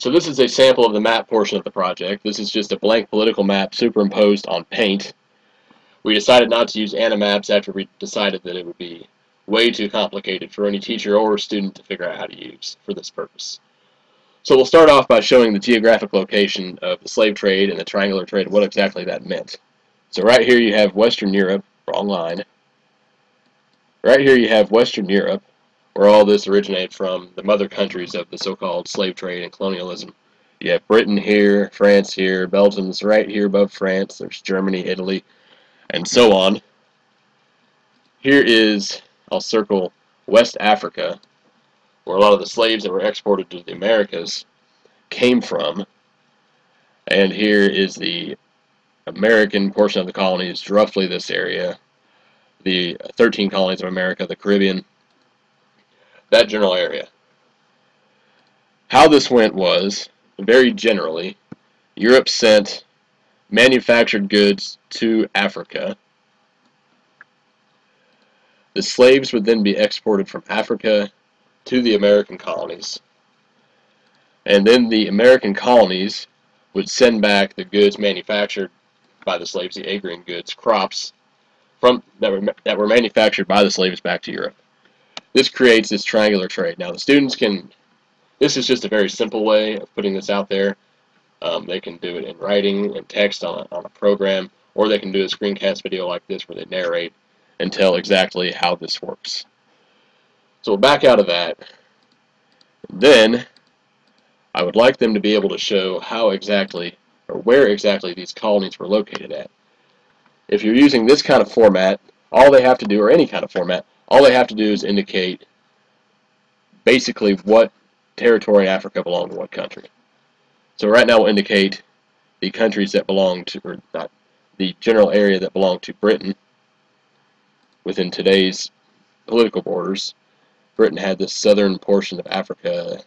So this is a sample of the map portion of the project. This is just a blank political map superimposed on paint. We decided not to use Animaps after we decided that it would be way too complicated for any teacher or student to figure out how to use for this purpose. So we'll start off by showing the geographic location of the slave trade and the triangular trade what exactly that meant. So right here you have Western Europe, wrong line. Right here you have Western Europe, where all this originated from the mother countries of the so-called slave trade and colonialism. You have Britain here, France here, Belgium's right here above France, there's Germany, Italy, and so on. Here is, I'll circle West Africa, where a lot of the slaves that were exported to the Americas came from. And here is the American portion of the colonies, roughly this area. The 13 colonies of America, the Caribbean, that general area. How this went was, very generally, Europe sent manufactured goods to Africa. The slaves would then be exported from Africa to the American colonies. And then the American colonies would send back the goods manufactured by the slaves, the agrarian goods, crops, from that were, that were manufactured by the slaves back to Europe. This creates this triangular trade. Now the students can, this is just a very simple way of putting this out there. Um, they can do it in writing and text on a, on a program, or they can do a screencast video like this where they narrate and tell exactly how this works. So we'll back out of that. Then I would like them to be able to show how exactly or where exactly these colonies were located at. If you're using this kind of format, all they have to do, or any kind of format, all they have to do is indicate basically what territory in Africa belonged to what country. So right now we'll indicate the countries that belong to, or not, the general area that belonged to Britain within today's political borders. Britain had this southern portion of Africa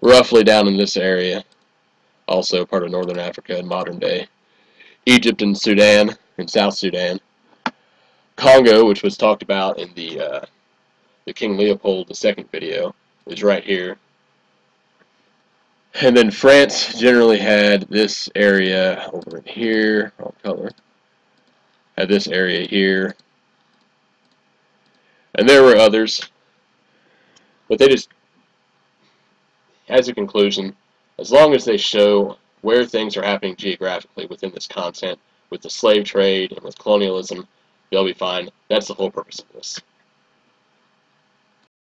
roughly down in this area, also part of northern Africa in modern day. Egypt and Sudan and South Sudan. Congo, which was talked about in the uh, the King Leopold II video, is right here. And then France generally had this area over in here, wrong color, had this area here. And there were others, but they just, as a conclusion, as long as they show where things are happening geographically within this content, with the slave trade and with colonialism, they'll be fine. That's the whole purpose of this.